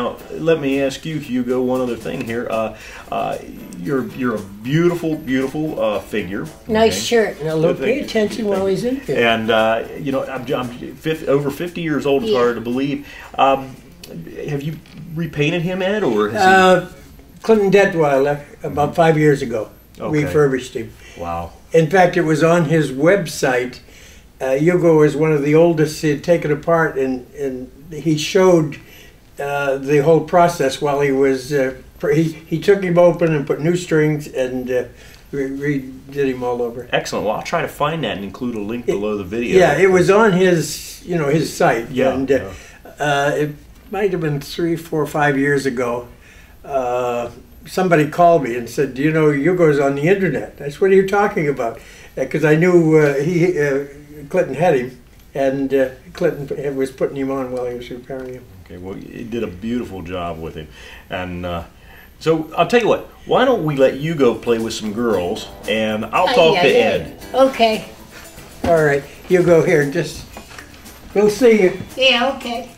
let me ask you, Hugo, one other thing here. Uh, uh, you're you're a beautiful, beautiful uh, figure. Nice okay? shirt. Now look, pay you. attention while he's in here. And uh, you know, I'm, I'm 50, over 50 years old. It's Yeah. hard to believe. Um, have you repainted him, Ed, or has Uh, Clinton Detweiler, about five years ago, Okay. refurbished him. Wow. In fact, it was on his website. Uh, Hugo was one of the oldest. He had taken apart, and, and he showed uh, the whole process while he was. Uh, he, he took him open and put new strings and uh, re- redid him all over. Excellent. Well, I'll try to find that and include a link below the video. Yeah, it was on his, you know, his site. Yeah, and uh, uh, it might have been three, four, five years ago. Uh, somebody called me and said, "Do you know Hugo's on the internet?" I said, "What are you talking about?" Because I knew uh, he uh, Clinton had him, and uh, Clinton was putting him on while he was repairing him. Okay, well, he did a beautiful job with him. And uh, so I'll tell you what, why don't we let you go play with some girls and I'll Ay, talk ay, to ay. Ed. Okay. All right, you go here, just we'll see you. Yeah, okay.